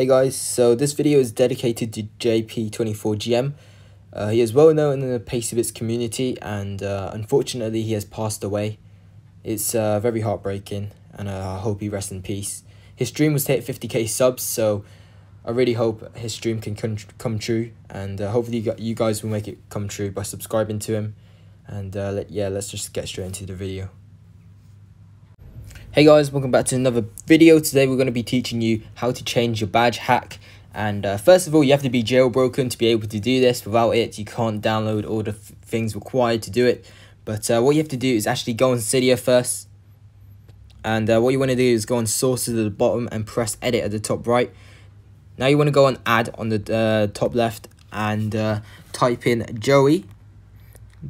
Hey guys, so this video is dedicated to JP24GM. Uh, he is well known in the Pacy community and uh, unfortunately he has passed away. It's uh, very heartbreaking and uh, I hope he rests in peace. His dream was to hit 50k subs so I really hope his dream can come, true and uh, hopefully you guys will make it come true by subscribing to him. And uh, yeah, let's just get straight into the video. Hey guys, welcome back to another video. Today we're going to be teaching you how to change your badge hack. And uh, first of all, you have to be jailbroken to be able to do this. Without it, you can't download all the things required to do it. But uh, what you have to do is actually go on Cydia first. And uh, what you want to do is go on sources at the bottom and press edit at the top right. Now you want to go on add on the uh, top left and uh, type in joey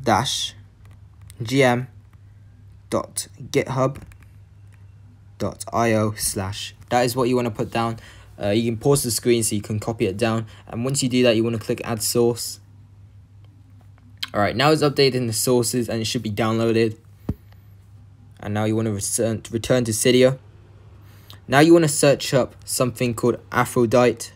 dash gm dot github io slash. That is what you want to put down. Uh, you can pause the screen so you can copy it down. And once you do that you want to click add source. Alright now it's updated the sources and it should be downloaded. And now you want to return, return to Cydia. Now you want to search up something called Aphrodite.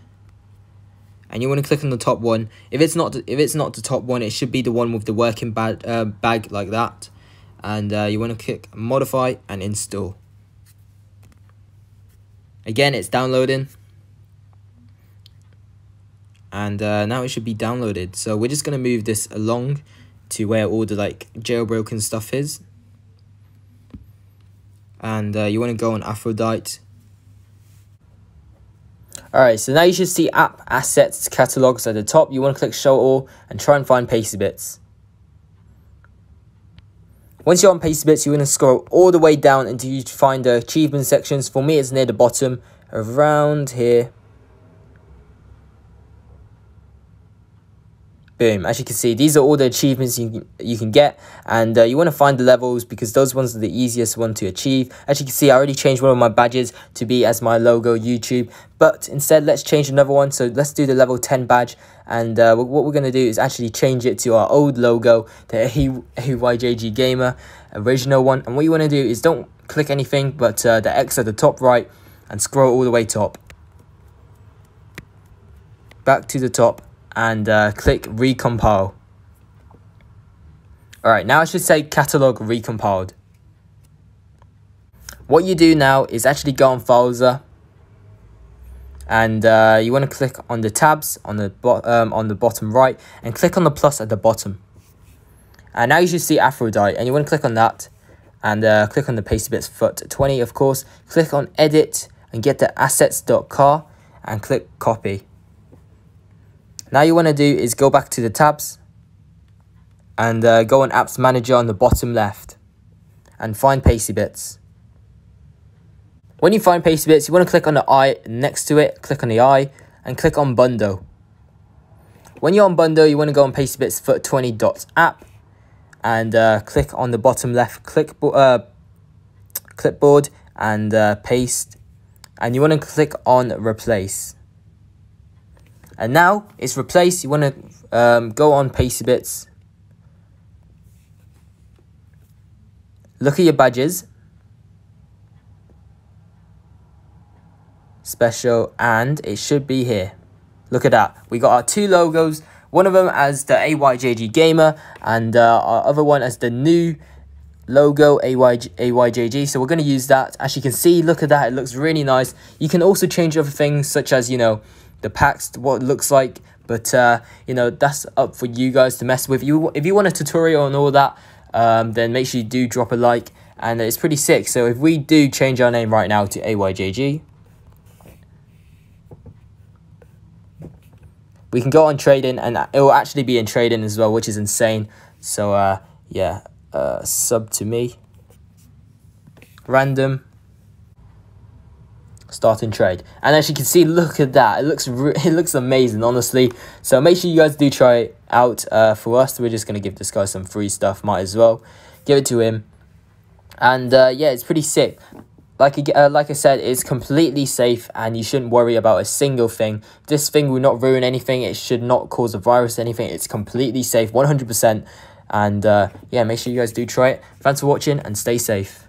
And you want to click on the top one. If it's not if it's not the top one it should be the one with the working bag, uh, bag like that. And uh, you want to click modify and install Again, it's downloading. And uh, now it should be downloaded. So we're just going to move this along to where all the like jailbroken stuff is. And uh, you want to go on Aphrodite. Alright, so now you should see app assets catalogs at the top. You want to click show all and try and find PacyBits. Once you're on PacyBits, you're going to scroll all the way down until you find the achievement sections. For me, it's near the bottom, around here. Boom, as you can see, these are all the achievements you can, you can get. And uh, you want to find the levels because those ones are the easiest one to achieve. As you can see, I already changed one of my badges to be as my logo YouTube. But instead, let's change another one. So let's do the level 10 badge. And uh, what we're going to do is actually change it to our old logo, the AYJG Gamer original one. And what you want to do is don't click anything but uh, the X at the top right and scroll all the way top. Back to the top and uh, click recompile. Alright, now I should say catalog recompiled. What you do now is actually go on Filza and uh, you want to click on the tabs on the um, on the bottom right and click on the plus at the bottom. And now you should see Aphrodite and you want to click on that and uh, click on the Pacey Bits FUT 20 of course. Click on edit and get the assets.car and click copy. Now you want to do is go back to the tabs and uh, go on apps manager on the bottom left and find PacyBits. When you find PacyBits, you want to click on the eye next to it, click on the eye and click on bundle. When you're on bundle, you want to go on Pacey Bits FUT 20 dots app and uh, click on the bottom left click uh, clipboard and uh, paste and you want to click on replace. And now it's replaced. You want to um, go on PacyBits. Look at your badges. Special and it should be here. Look at that. We got our two logos. One of them as the AYJG Gamer and uh, our other one as the new logo AY, AYJG. So we're going to use that. As you can see, look at that. It looks really nice. You can also change other things such as, you know, the packs, what it looks like. But, uh, you know, that's up for you guys to mess with. You If you want a tutorial on all that, um, then make sure you do drop a like. And it's pretty sick. So if we do change our name right now to AYJG, we can go on trading and it will actually be in trading as well, which is insane. So, uh, yeah, uh, sub to me. Random starting trade. And as you can see, look at that. It looks it looks amazing, honestly. So make sure you guys do try it out. Uh, for us, we're just going to give this guy some free stuff. Might as well. Give it to him. And uh, yeah, it's pretty sick. Like, uh, like I said, it's completely safe and you shouldn't worry about a single thing. This thing will not ruin anything. It should not cause a virus anything. It's completely safe, 100%. And uh, yeah, make sure you guys do try it. Thanks for watching and stay safe.